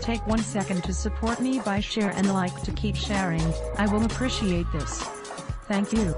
Take one second to support me by share and like to keep sharing, I will appreciate this. Thank you.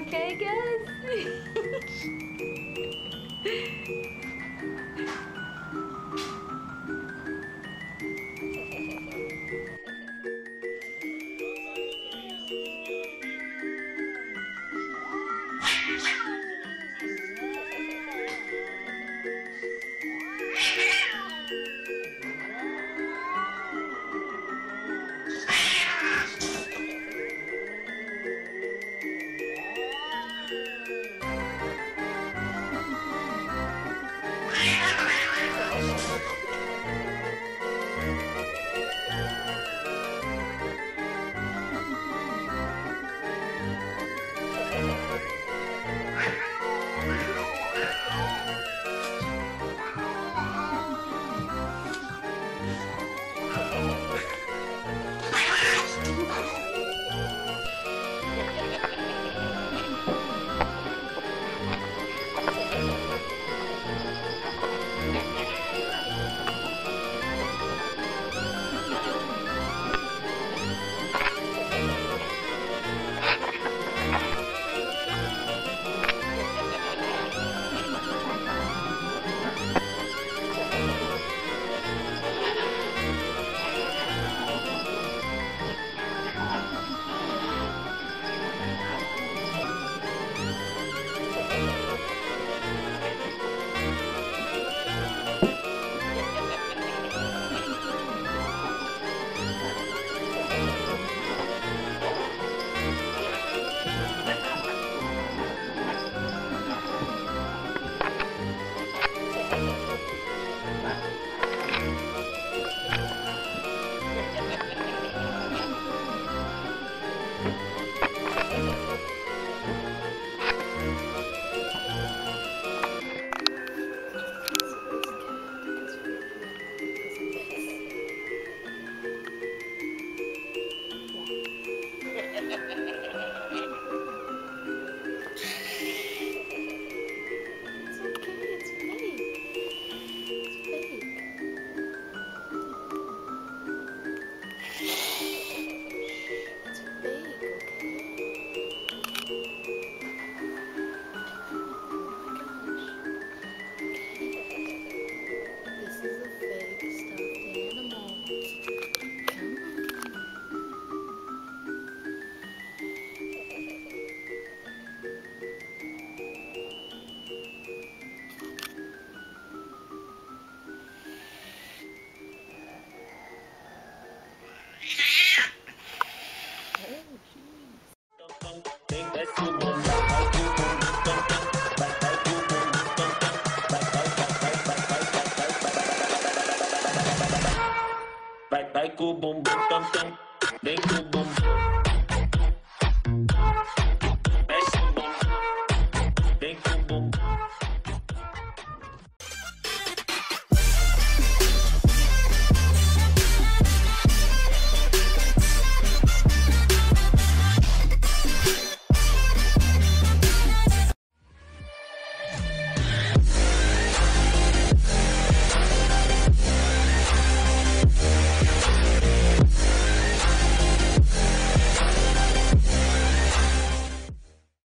okay, guys? go boom boom tam tam. They go boom.